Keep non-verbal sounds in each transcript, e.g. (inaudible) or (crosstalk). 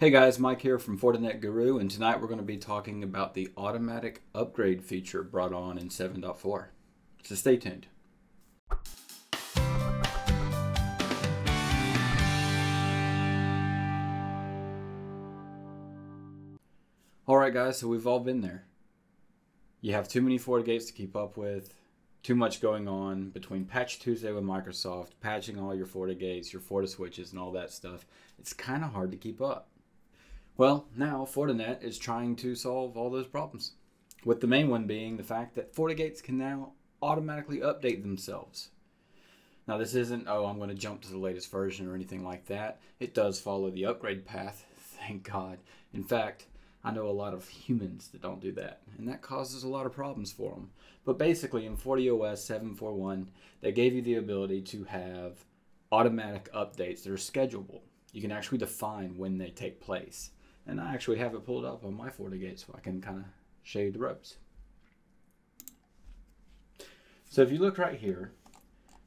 Hey guys, Mike here from Fortinet Guru, and tonight we're going to be talking about the automatic upgrade feature brought on in 7.4. So stay tuned. Alright guys, so we've all been there. You have too many FortiGates to keep up with, too much going on between Patch Tuesday with Microsoft, patching all your FortiGates, your FortiSwitches, and all that stuff. It's kind of hard to keep up. Well, now Fortinet is trying to solve all those problems, with the main one being the fact that FortiGates can now automatically update themselves. Now, this isn't, oh, I'm going to jump to the latest version or anything like that. It does follow the upgrade path, (laughs) thank God. In fact, I know a lot of humans that don't do that, and that causes a lot of problems for them. But basically, in FortiOS 741, they gave you the ability to have automatic updates that are schedulable. You can actually define when they take place. And I actually have it pulled up on my FortiGate so I can kind of show you the ropes. So if you look right here,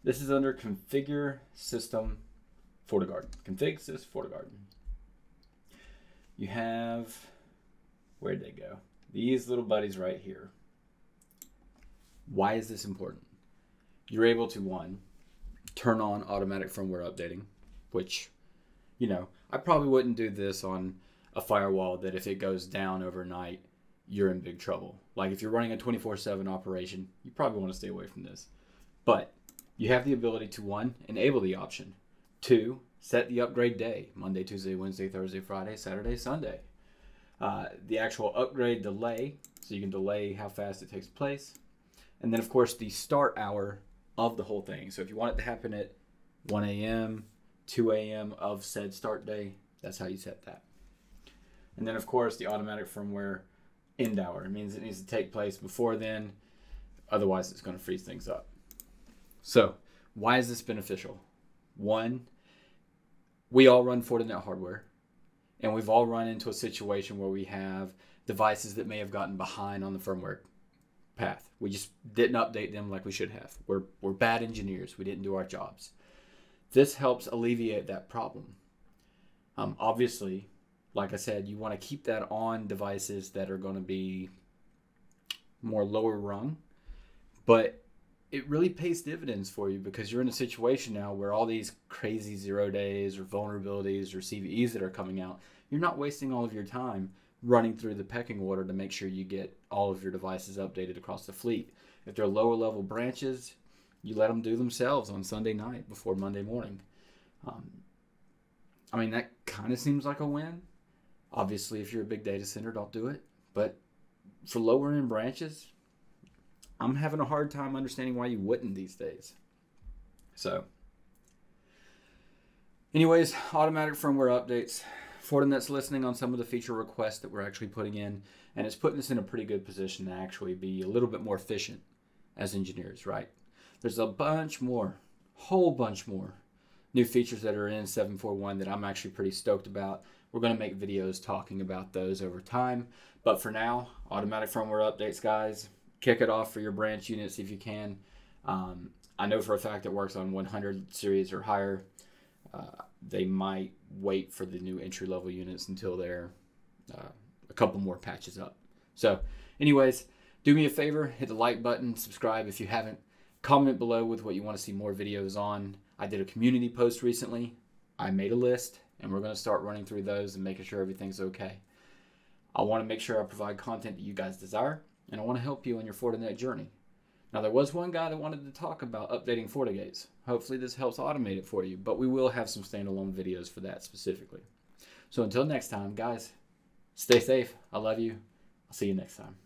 this is under Configure System FortiGuard. Config Sys FortiGuard. You have, where'd they go? These little buddies right here. Why is this important? You're able to, one, turn on automatic firmware updating, which, you know, I probably wouldn't do this on a firewall that if it goes down overnight, you're in big trouble. Like if you're running a 24 7 operation, you probably want to stay away from this. But you have the ability to one, enable the option, two, set the upgrade day Monday, Tuesday, Wednesday, Thursday, Friday, Saturday, Sunday. Uh, the actual upgrade delay, so you can delay how fast it takes place. And then, of course, the start hour of the whole thing. So if you want it to happen at 1 a.m., 2 a.m. of said start day, that's how you set that. And then, of course, the automatic firmware end hour. It means it needs to take place before then, otherwise, it's going to freeze things up. So, why is this beneficial? One, we all run Fortinet hardware, and we've all run into a situation where we have devices that may have gotten behind on the firmware path. We just didn't update them like we should have. We're, we're bad engineers. We didn't do our jobs. This helps alleviate that problem. Um, obviously, like I said, you want to keep that on devices that are going to be more lower rung, but it really pays dividends for you because you're in a situation now where all these crazy zero days or vulnerabilities or CVEs that are coming out, you're not wasting all of your time running through the pecking order to make sure you get all of your devices updated across the fleet. If they're lower level branches, you let them do themselves on Sunday night before Monday morning. Um, I mean, that kind of seems like a win Obviously, if you're a big data center, don't do it. But for lower end branches, I'm having a hard time understanding why you wouldn't these days. So, anyways, automatic firmware updates. Fortinet's listening on some of the feature requests that we're actually putting in, and it's putting us in a pretty good position to actually be a little bit more efficient as engineers, right? There's a bunch more, whole bunch more new features that are in 741 that I'm actually pretty stoked about. We're going to make videos talking about those over time. But for now, automatic firmware updates, guys. Kick it off for your branch units if you can. Um, I know for a fact it works on 100 series or higher. Uh, they might wait for the new entry level units until they're uh, a couple more patches up. So, anyways, do me a favor, hit the like button, subscribe if you haven't. Comment below with what you want to see more videos on. I did a community post recently. I made a list and we're going to start running through those and making sure everything's okay. I want to make sure I provide content that you guys desire, and I want to help you on your Fortinet journey. Now, there was one guy that wanted to talk about updating FortiGates. Hopefully, this helps automate it for you, but we will have some standalone videos for that specifically. So, until next time, guys, stay safe. I love you. I'll see you next time.